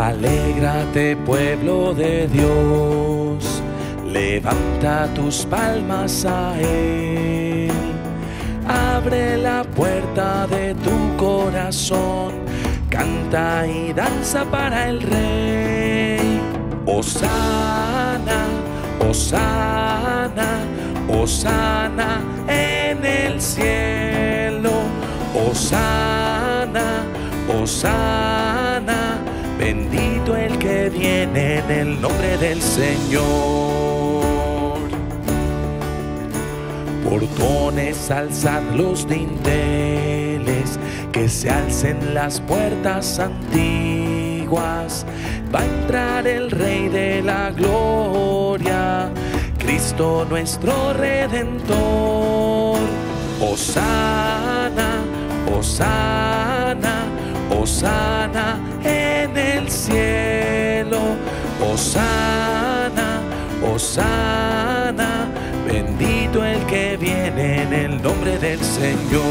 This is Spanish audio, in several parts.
Alégrate pueblo de Dios, levanta tus palmas a Él. Abre la puerta de tu corazón, canta y danza para el Rey. Osana, Osana, Osana en el cielo. Osana, Osana, bendito el que viene en el nombre del Señor. Portones alzad los dinteles, que se alcen las puertas antiguas. Va a entrar el Rey de la Gloria, Cristo nuestro Redentor. Osana, Osana, Osana, bendito el que viene en el nombre del Señor.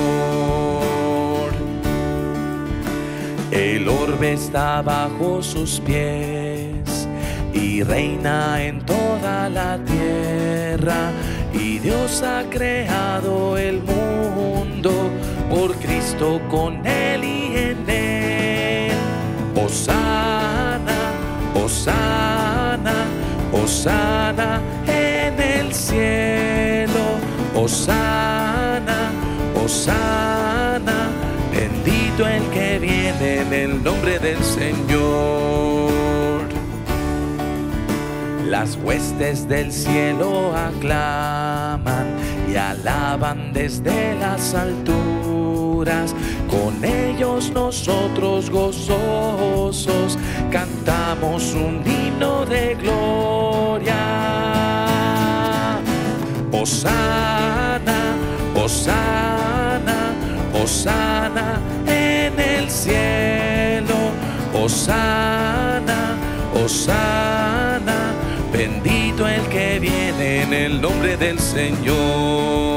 El orbe está bajo sus pies y reina en toda la tierra. Y Dios ha creado el mundo por Cristo con él y Osana en el cielo. Osana, Osana, bendito el que viene en el nombre del Señor. Las huestes del cielo aclaman y alaban desde las alturas. Con ellos nosotros gozosos cantamos un himno de gloria. Osana, Osana, Osana en el cielo. Osana, Osana, bendito el que viene en el nombre del Señor.